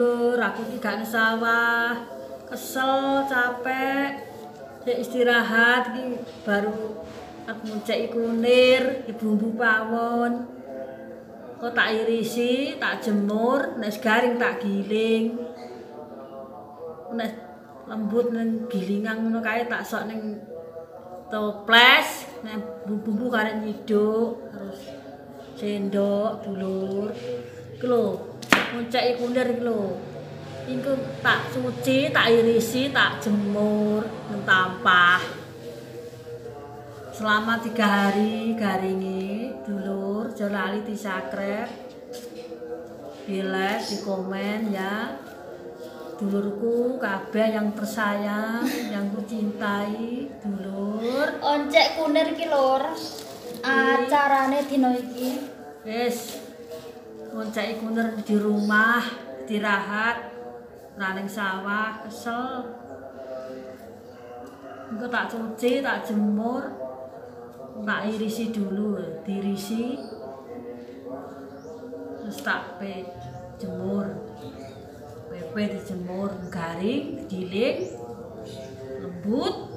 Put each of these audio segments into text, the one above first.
Dulur, aku iki gak sawah. Kesel, capek. Sik istirahat iki baru aku ngeceki kunir, di bumbu pawon. Kok tak irisi, tak jemur, nek garing tak giling. Nek lembut nang gilingan ngono kae tak sok ning toples, nek bumbu karek nyiduk terus sendok dulur. Iki lho, ngeceki kunir iki lho. Iku tak cuci, tak irisi, tak jemur, nentampah. Selama tiga hari garingi, dulur, jangan lali di di like, di komen ya. Dulurku, kabeh yang tersayang, yang ku cintai, dulur. Oncek kunir iki lur. Acarane dina iki. Wis, ngonceki kunir di rumah, istirahat, raning sawah, kesel. Engko tak cuci, tak jemur, tak irisi dulu, dirisi. Terus tak pe jemur. Pepe dijemur garing, giling, lembut.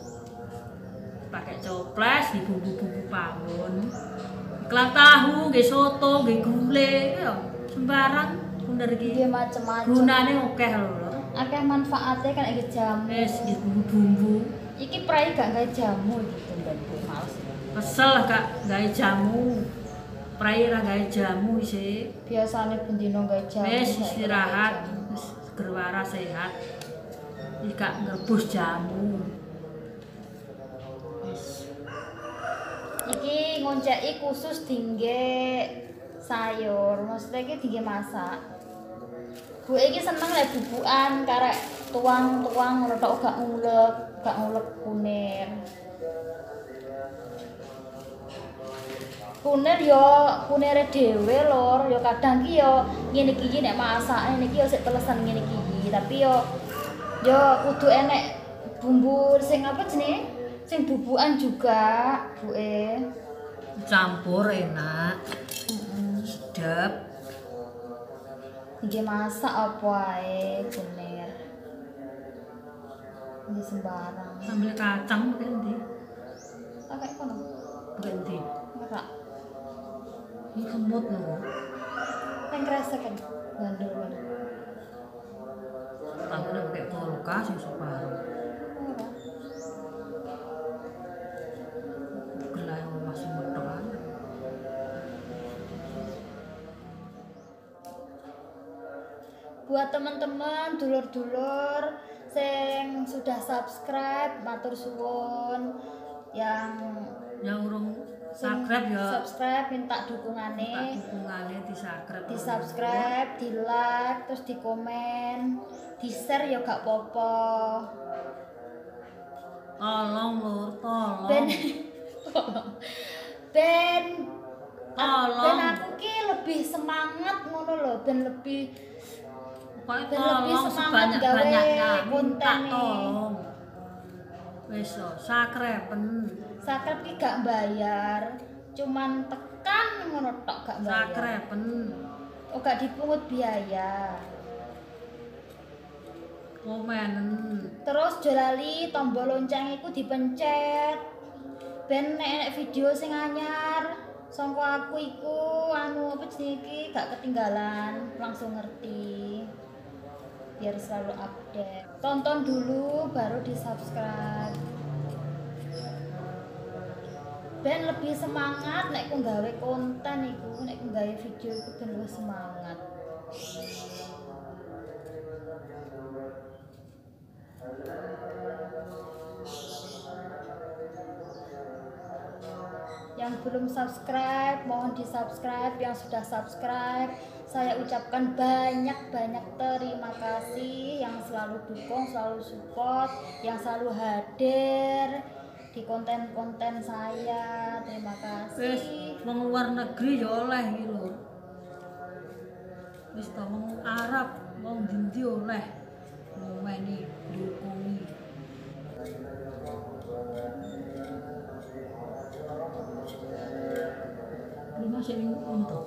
Pakai coples di bumbu-bumbu pawon. Iklan tahu, nggih soto, nggih gulai, ya sembarang kunder iki. Iki macem-macem. Gunane akeh lho. Akeh manfaatnya kan iki jamu. Wis nggih bumbu-bumbu. Iki prai gak gawe jamu gitu dan males. Kesel gak gawe jamu. Prai ra gawe jamu sih. Biasane bendino gawe jamu. Wis saiki istirahat, wis waras sehat. Iki gak ngerebus jamu. Ngonceki khusus dingge sayur, maksudnya iki dingge masak. Bu iki seneng lek bubukan karek tuang-tuang ngono tok gak ngulek, gak ngulek kunir. Kunir yo kunire dhewe lur, yo kadang ki yo ngene iki nek masak ngene iki yo sik telesan ngene iki, tapi yo yo kudu enek bumbu sing apa jenenge? Sing bubukan juga, buke. Campur enak, sedap. Iki masak apa ae kunir. Ini sembarang. Sambel kacang pakai endi? Pakai kono. Pakai endi? Ora. Ini kemut lho. Kan kerasa kan. Gandul kan. Tangannya pakai kulkas sing separuh. Buat teman-teman, dulur-dulur sing sudah subscribe, matur suwun yang Yang urung subscribe ya subscribe minta dukungane. dukungannya di subscribe. di subscribe, di like, terus di komen, di share ya gak apa-apa. Tolong lur, tolong. Ben ben Tolong. ben aku ki lebih semangat ngono loh, ben lebih Lebih tolong semangat sebanyak-banyaknya gawe minta tolong. Wis so, subscribe-en. subscribe ki gak bayar, cuman tekan ngono tok gak bayar. Subscribe-en. Oh gak dipungut biaya. Komenen. Terus jolali tombol lonceng iku dipencet. Ben nek enek video sing anyar sangka aku iku anu apa jenenge gak ketinggalan, langsung ngerti. Biar selalu update. Tonton dulu baru di-subscribe. Ben lebih semangat nek ku gawe konten iku, nek ku video iku ben lebih semangat. Yang belum subscribe, mohon di subscribe. Yang sudah subscribe, saya ucapkan banyak-banyak terima kasih yang selalu dukung, selalu support, yang selalu hadir di konten-konten saya. Terima Wis kasih. wong luar negeri ya oleh lho. Wis to wong Arab, wong ndi oleh. Dukungi. Ini masih ini untuk.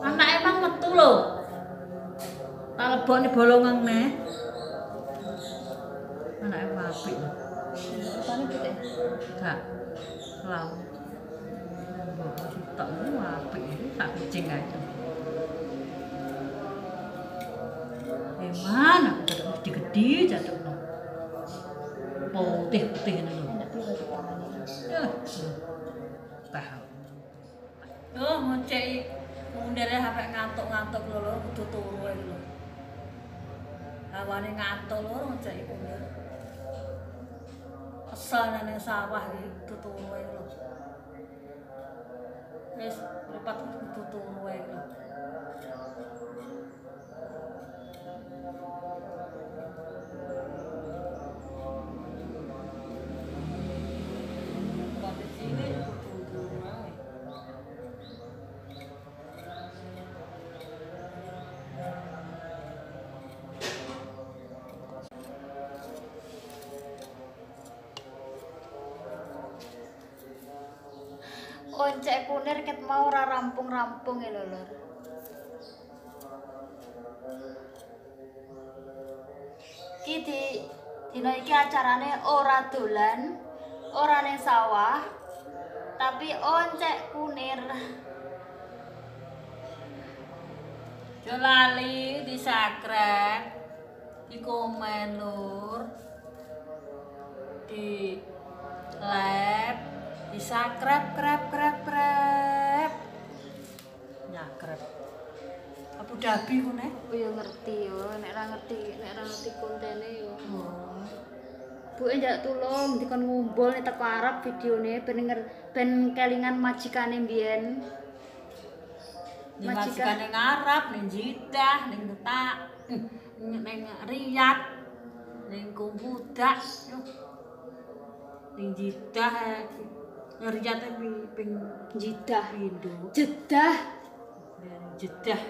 Anak emang metu lho. lebokne bolongan neh. Anake apik. Rupane putih. Gak. Lau. Mbok sitok ku apik iki tak kucing ae. Eman aku gede-gede jatuhno. Putih-putih ngono lho. Enak juga dipangani. Ya. Tahu. Ngocek mundere sampe ngantuk-ngantuk lho kudu ae lho. Hawane ngantuk lho ngocek iku mundur. Kesel nang sawah iki kudu turu ae lho. Wis, lipat kudu turu ae lho. Oncek kunir ket mau ora rampung-rampung ya lho lur. Ki di dina iki acarane ora dolan, ora ning sawah, tapi oncek kunir. Jo lali di subscribe, di komen lur, di like, di subscribe, krep, krep, krep. Nyakrep. Abu Dhabi ku nek. Oh ya ngerti yo, nek ora ngerti, nek ora ngerti kontene yo. Oh. Buke njak tulung dikon ngumpul nek teko Arab videone ben nger ben kelingan majikane mbiyen. Di Majikan. majikan ning Arab, ning Jeddah, ning Tak, ning Riyadh, ning Kumpudak, yo. Ning Jeddah, pi- ping Jidah. pindho. Jedah. Dan Jeddah,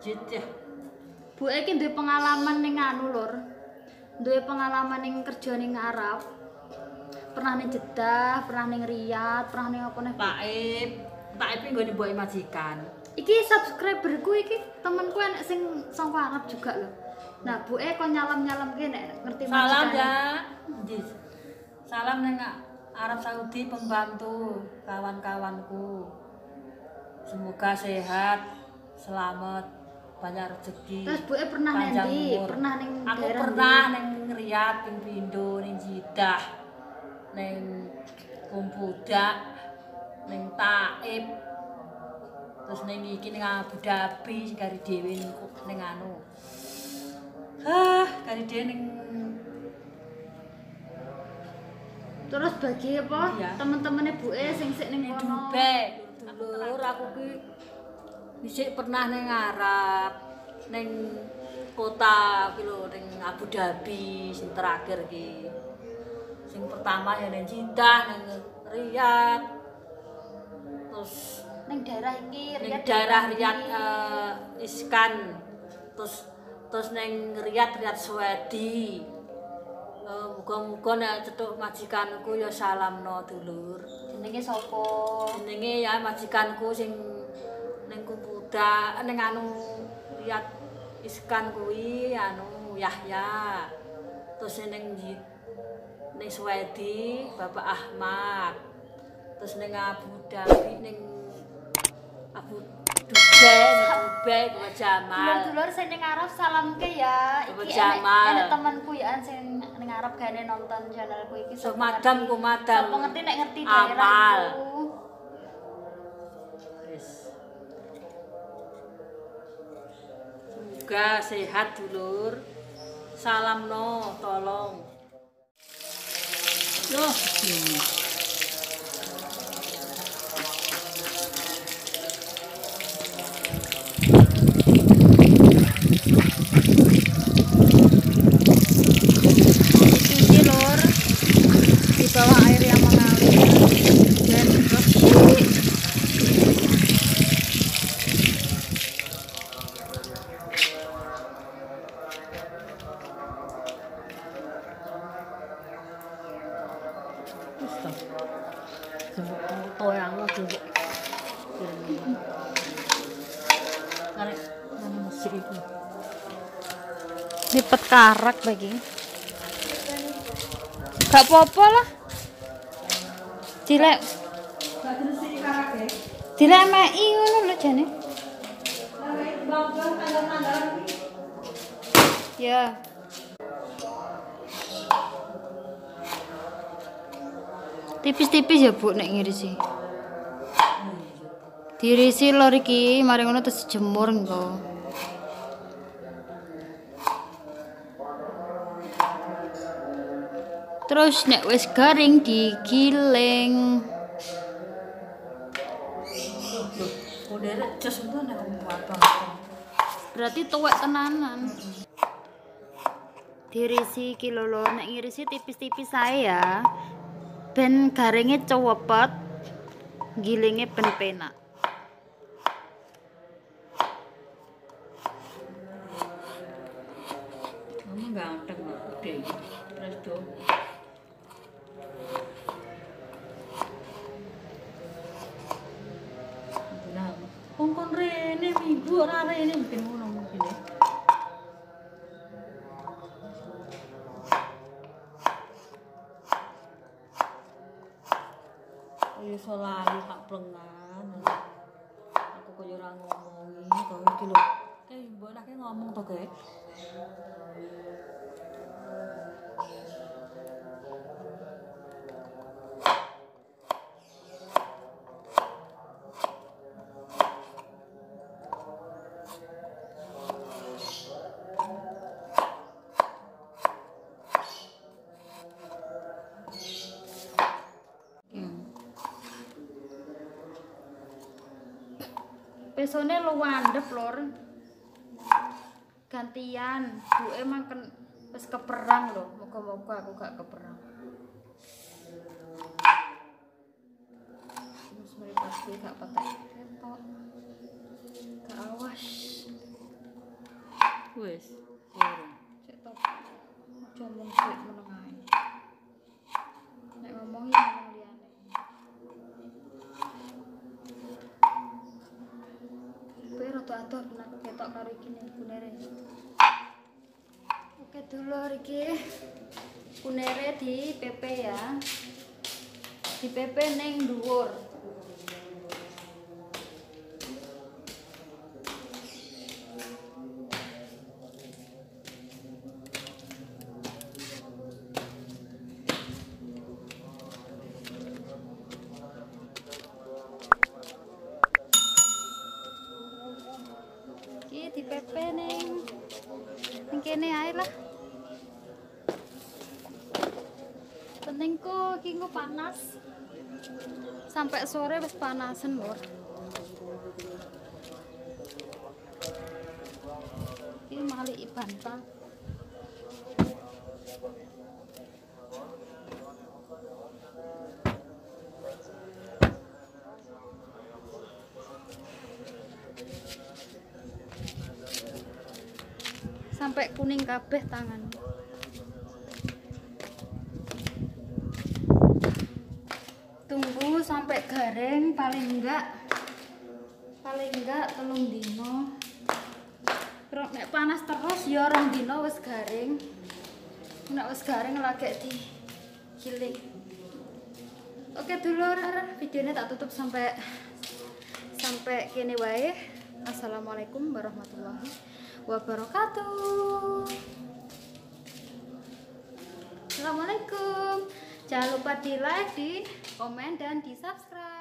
Jeddah. Bu iki duwe pengalaman ning anu lur. Duwe pengalaman ning kerja ning Arab. Pernah ning Jeddah, pernah ning Riyadh, pernah ning apa nih? Taib, Taib iki nggone mbok majikan. Iki subscriberku iki temenku enek sing saka Arab juga loh. Nah, Bu e kon nyalam-nyalam ki nek ngerti Salam majikane. ya. Nggih. Salam nang Arab Saudi pembantu kawan-kawanku. Semoga sehat, selamat, banyak rezeki. Terus Bu e pernah panjang nendi? umur. Pernah ning Aku pernah ndi? ning Riyadh, ning Pindo, ning Jeddah, ning Kumpudak, ning Taib. Terus ning iki ning Abu Dhabi sing kari dhewe ning ning anu. Hah, kari dhewe ning Terus bagi apa? Iya. Temen-temene Bu e sing sik ning ning kono. Dubai. Lur aku ki dhisik pernah ning Arab, ning kota ki lho ning Abu Dhabi sing terakhir ki. Sing pertama ya ning Jeddah, ning Riyadh. Terus Ning daerah iki ning Riyadh daerah ndi? Riyadh eh, Iskan. Terus terus ning Riyadh Riyadh Swedi. Eh, Muga-muga nek cetuk majikanku ya salamno dulur. jenenge sapa? jenenge ya majikanku sing ning Kumpuda ning anu lihat iskan kuwi anu Yahya terus ning ning Swedi Bapak Ahmad terus ning Abu Dhabi ning Abu Dubai ning Dubai Bapak Jamal Dulur-dulur sing ning Arab salamke ya. Bapak Iki enek temanku ya sing ning Arab gane nonton channelku iki. so madam ku madam Sapa ngerti nek ngerti daerahku. Wis. Semoga sehat dulur. Salam no, tolong. Yo, karak lagi. Gak apa-apa lah. Dilek. Dilek mei ngono lho jane. Ya. Tipis-tipis ya bu nek ngirisi. Dirisi lor iki mari ngono terus dijemur engko terus nek wis garing digiling Udah cas itu nek ngomong apa. berarti tuwek tenanan dirisi kilo loro nek ngirisi tipis-tipis saya ya ben garingnya cewepet gilingnya ben penak Mama ganteng kok gede. Terus do. Minggu ora rene mungkin ngono mungkin ya. Ayo selalu tak plengan. Aku kaya ora ngomongi to iki lho. Eh, mbok nek ngomong to, Gek. Besone luwandep lor gantian. Bu emang kan wis keperang lho. Moga-moga aku gak keperang. Terus mari pasti gak petek. Ketok gak awas. Wis. Urung. cek top aja mung suwek meneng ae. Nek ngomong ben aku ketok karo iki ning kunere. Oke dulur iki kunere di PP ya. Di PP ning dhuwur. Panas. Sampai sore wis panasen, Lur. Iki malik bantah. sampai kuning kabeh tangan tunggu sampai garing paling enggak paling enggak telung dino. Terus nek panas terus ya rong dino wis garing. Nek wis garing lagi di giling oke dulur. Videonya tak tutup sampai sampai kini wae. Assalamualaikum warahmatullahi wabarakatuh. Assalamualaikum jangan lupa di like di komen dan di subscribe